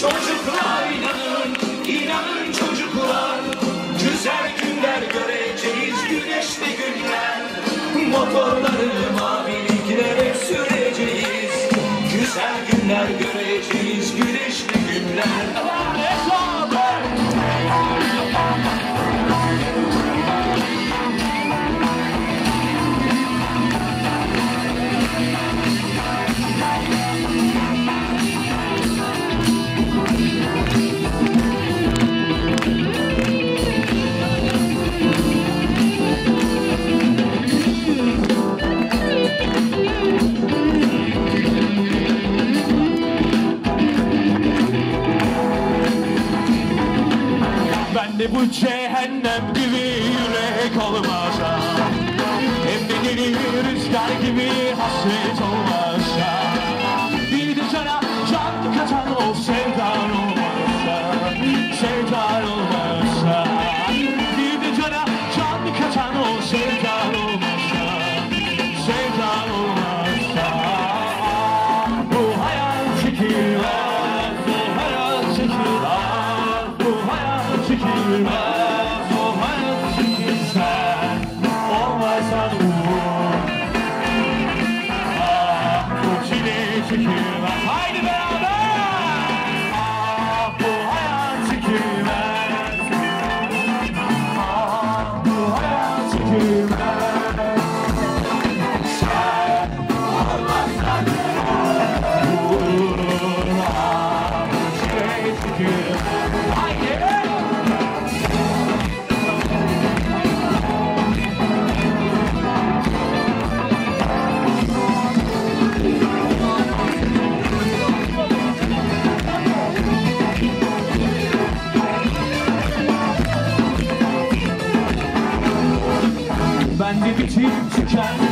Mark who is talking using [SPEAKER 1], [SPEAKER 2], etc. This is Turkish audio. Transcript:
[SPEAKER 1] Çocuklar inanın, inanın çocuklar Güzel günler göreceğiz, güneşli günler. Motorları Ben de bu cehennem gibi yürek olmasa Hem de yeni rüzgar gibi 지키길 만소하여 지킨 산 엄마산 우아 고치네 지킬 Kendi to kendi